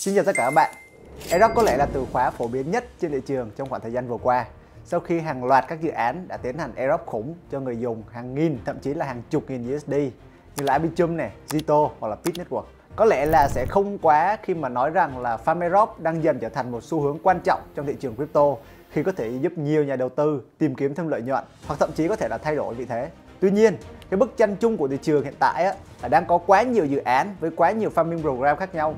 Xin chào tất cả các bạn. Airdrop có lẽ là từ khóa phổ biến nhất trên thị trường trong khoảng thời gian vừa qua. Sau khi hàng loạt các dự án đã tiến hành airdrop khủng cho người dùng hàng nghìn thậm chí là hàng chục nghìn USD như là Arbitrum này, Zito hoặc là Pit Network. Có lẽ là sẽ không quá khi mà nói rằng là farm airdrop đang dần trở thành một xu hướng quan trọng trong thị trường crypto khi có thể giúp nhiều nhà đầu tư tìm kiếm thêm lợi nhuận hoặc thậm chí có thể là thay đổi vị thế. Tuy nhiên, cái bức tranh chung của thị trường hiện tại á, là đang có quá nhiều dự án với quá nhiều farming program khác nhau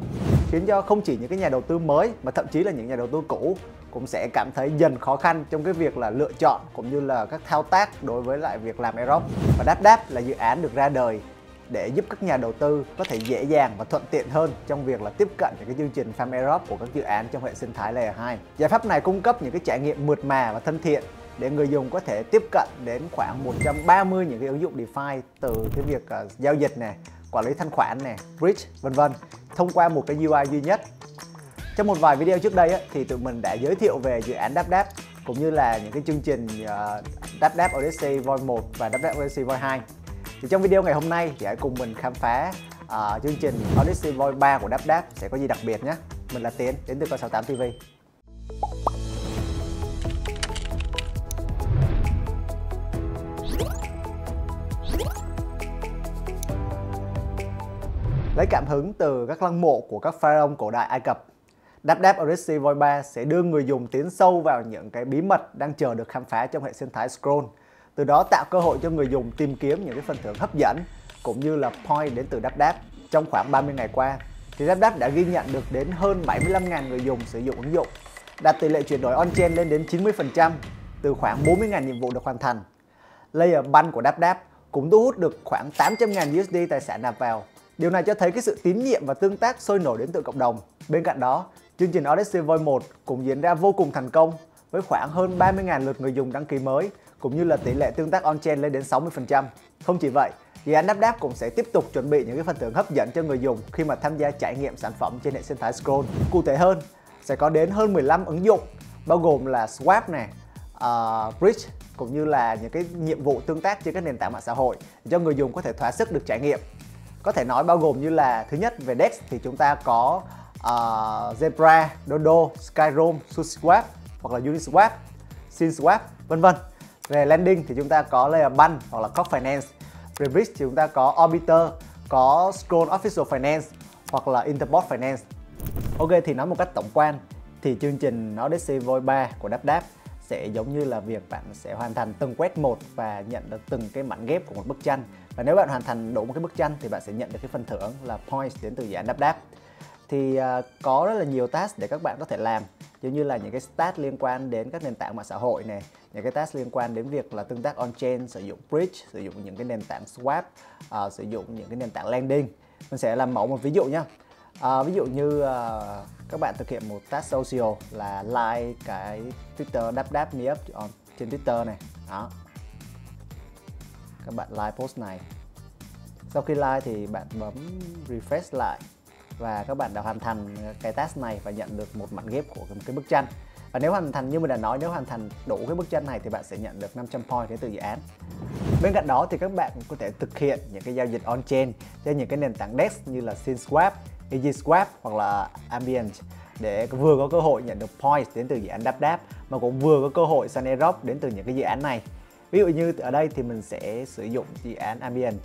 khiến cho không chỉ những cái nhà đầu tư mới mà thậm chí là những nhà đầu tư cũ cũng sẽ cảm thấy dần khó khăn trong cái việc là lựa chọn cũng như là các thao tác đối với lại việc làm Aerox. và đáp đáp là dự án được ra đời để giúp các nhà đầu tư có thể dễ dàng và thuận tiện hơn trong việc là tiếp cận những cái chương trình farm Aerox của các dự án trong hệ sinh thái layer 2. Giải pháp này cung cấp những cái trải nghiệm mượt mà và thân thiện để người dùng có thể tiếp cận đến khoảng 130 những cái ứng dụng DeFi từ cái việc uh, giao dịch này, quản lý thanh khoản này, bridge vân vân thông qua một cái UI duy nhất. Trong một vài video trước đây á, thì tụi mình đã giới thiệu về dự án DapDap cũng như là những cái chương trình uh, DapDap Odyssey Vol 1 và DapDap Odyssey Vol 2. Thì trong video ngày hôm nay thì hãy cùng mình khám phá uh, chương trình Odyssey Vol 3 của DapDap sẽ có gì đặc biệt nhé. Mình là Tiến đến từ Con68 TV. Lấy cảm hứng từ các lăng mộ của các pharaoh cổ đại Ai Cập, DapDap Odyssey Void 3 sẽ đưa người dùng tiến sâu vào những cái bí mật đang chờ được khám phá trong hệ sinh thái Scroll. Từ đó tạo cơ hội cho người dùng tìm kiếm những cái phần thưởng hấp dẫn cũng như là point đến từ DapDap. Trong khoảng 30 ngày qua, thì DapDap đã ghi nhận được đến hơn 75.000 người dùng sử dụng ứng dụng, đạt tỷ lệ chuyển đổi on-chain lên đến 90% từ khoảng 40.000 nhiệm vụ được hoàn thành. Layer Bun của DapDap cũng thu hút được khoảng 800.000 USD tài sản nạp vào Điều này cho thấy cái sự tín nhiệm và tương tác sôi nổi đến từ cộng đồng. Bên cạnh đó, chương trình Odyssey Voi 1 cũng diễn ra vô cùng thành công với khoảng hơn 30.000 lượt người dùng đăng ký mới cũng như là tỷ lệ tương tác on-chain lên đến 60%. Không chỉ vậy, dự án DapDap cũng sẽ tiếp tục chuẩn bị những cái phần thưởng hấp dẫn cho người dùng khi mà tham gia trải nghiệm sản phẩm trên hệ sinh thái Scroll. Cụ thể hơn, sẽ có đến hơn 15 ứng dụng bao gồm là Swap này, uh, ờ, Bridge cũng như là những cái nhiệm vụ tương tác trên các nền tảng mạng xã hội cho người dùng có thể thỏa sức được trải nghiệm có thể nói bao gồm như là thứ nhất về DEX thì chúng ta có uh, Zebra, Dodo, Skyroam, SushiSwap hoặc là Uniswap, SynSwap vân vân. Về lending thì chúng ta có Layer ban hoặc là Cock Finance. Về Bridge thì chúng ta có Orbiter, có Scroll Official Finance hoặc là Interport Finance. Ok thì nói một cách tổng quan thì chương trình Odyssey Voi 3 của DapDap sẽ giống như là việc bạn sẽ hoàn thành từng quét một và nhận được từng cái mảnh ghép của một bức tranh. Và nếu bạn hoàn thành đủ một cái bức tranh thì bạn sẽ nhận được cái phần thưởng là points đến từ dự án đáp đáp. Thì uh, có rất là nhiều task để các bạn có thể làm giống như là những cái stat liên quan đến các nền tảng mạng xã hội này những cái task liên quan đến việc là tương tác on chain sử dụng bridge sử dụng những cái nền tảng swap uh, sử dụng những cái nền tảng landing. Mình sẽ làm mẫu một ví dụ nhé À, ví dụ như uh, các bạn thực hiện một task social là like cái Twitter đáp đáp me up on, trên Twitter này. Đó. Các bạn like post này. Sau khi like thì bạn bấm refresh lại và các bạn đã hoàn thành cái task này và nhận được một mảnh ghép của một cái bức tranh. Và nếu hoàn thành như mình đã nói nếu hoàn thành đủ cái bức tranh này thì bạn sẽ nhận được 500 point đến từ dự án. Bên cạnh đó thì các bạn cũng có thể thực hiện những cái giao dịch on chain trên những cái nền tảng DEX như là SynSwap EasySwap hoặc là Ambient để vừa có cơ hội nhận được points đến từ dự án đáp đáp mà cũng vừa có cơ hội săn airdrop đến từ những cái dự án này ví dụ như ở đây thì mình sẽ sử dụng dự án Ambient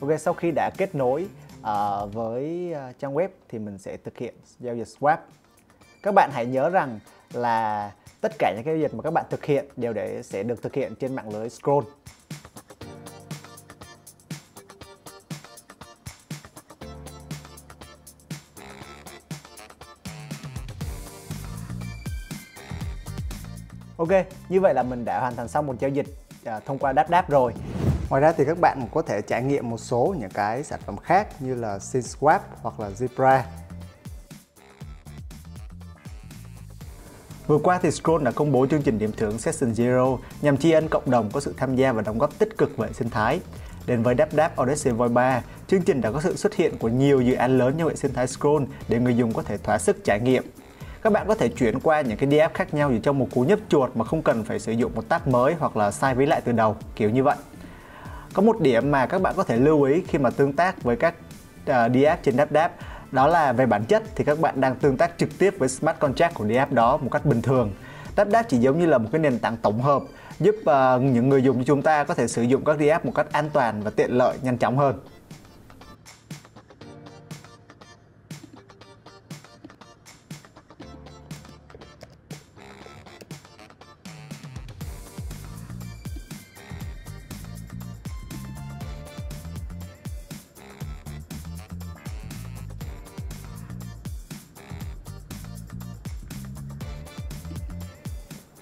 Ok, sau khi đã kết nối uh, với uh, trang web thì mình sẽ thực hiện giao dịch swap. Các bạn hãy nhớ rằng là tất cả những cái giao dịch mà các bạn thực hiện đều để sẽ được thực hiện trên mạng lưới Scroll. Ok, như vậy là mình đã hoàn thành xong một giao dịch à, thông qua đáp đáp rồi. Ngoài ra thì các bạn cũng có thể trải nghiệm một số những cái sản phẩm khác như là SynSwap hoặc là Zebra. Vừa qua thì Scroll đã công bố chương trình điểm thưởng Session Zero nhằm tri ân cộng đồng có sự tham gia và đóng góp tích cực về sinh thái. Đến với DapDap Odyssey Void 3, chương trình đã có sự xuất hiện của nhiều dự án lớn trong hệ sinh thái Scroll để người dùng có thể thỏa sức trải nghiệm các bạn có thể chuyển qua những cái DF khác nhau chỉ trong một cú nhấp chuột mà không cần phải sử dụng một tab mới hoặc là sai ví lại từ đầu kiểu như vậy Có một điểm mà các bạn có thể lưu ý khi mà tương tác với các à, uh, DF trên DapDap đó là về bản chất thì các bạn đang tương tác trực tiếp với smart contract của DApp đó một cách bình thường. DapDap chỉ giống như là một cái nền tảng tổng hợp giúp uh, những người dùng như chúng ta có thể sử dụng các DApp một cách an toàn và tiện lợi nhanh chóng hơn.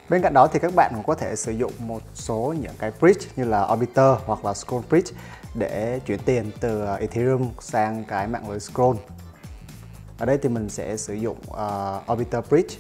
Bên cạnh đó thì các bạn cũng có thể sử dụng một số những cái bridge như là Orbiter hoặc là Scroll Bridge để chuyển tiền từ ờ, Ethereum sang cái mạng lưới Scroll. Ở đây thì mình sẽ sử dụng uh, Orbiter Bridge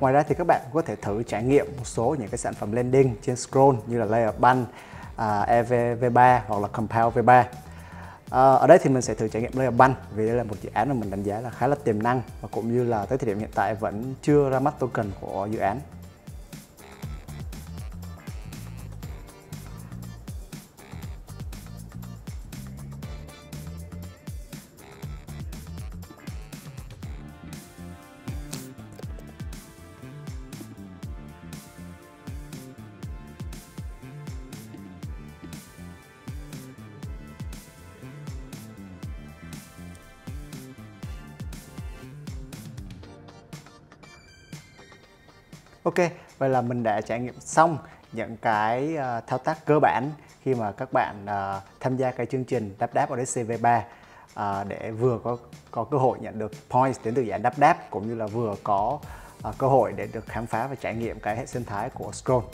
Ngoài ra thì các bạn cũng có thể thử trải nghiệm một số những cái sản phẩm landing trên Scroll như là Layer Bun, uh, à, EV3 hoặc là Compound V3. Uh, à, ở đây thì mình sẽ thử trải nghiệm Layer Bun vì đây là một dự án mà mình đánh giá là khá là tiềm năng và cũng như là tới thời điểm hiện tại vẫn chưa ra mắt token của dự án. Ok, vậy là mình đã trải nghiệm xong những cái uh, thao tác cơ bản khi mà các bạn uh, tham gia cái chương trình đáp đáp Odyssey V3 uh, ờ, để vừa có có cơ hội nhận được points đến từ giải đáp đáp cũng như là vừa có uh, cơ hội để được khám phá và trải nghiệm cái hệ sinh thái của Scroll.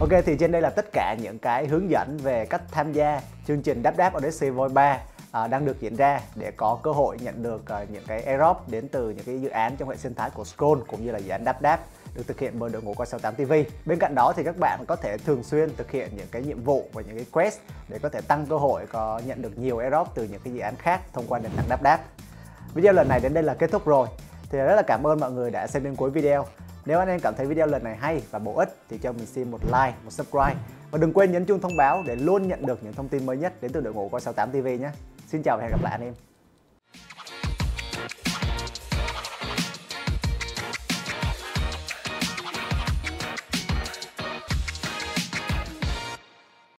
Ok thì trên đây là tất cả những cái hướng dẫn về cách tham gia chương trình đáp đáp Odyssey Void 3 à, đang được diễn ra để có cơ hội nhận được à, những cái airdrop đến từ những cái dự án trong hệ sinh thái của Scroll cũng như là dự án đáp đáp được thực hiện bởi đội ngũ coi 68 TV. Bên cạnh đó thì các bạn có thể thường xuyên thực hiện những cái nhiệm vụ và những cái quest để có thể tăng cơ hội có nhận được nhiều airdrop từ những cái dự án khác thông qua nền tảng đáp đáp. Video lần này đến đây là kết thúc rồi. Thì rất là cảm ơn mọi người đã xem đến cuối video. Nếu anh em cảm thấy video lần này hay và bổ ích thì cho mình xin một like, một subscribe và đừng quên nhấn chuông thông báo để luôn nhận được những thông tin mới nhất đến từ đội ngũ coi 68 TV nhé. Xin chào và hẹn gặp lại anh em.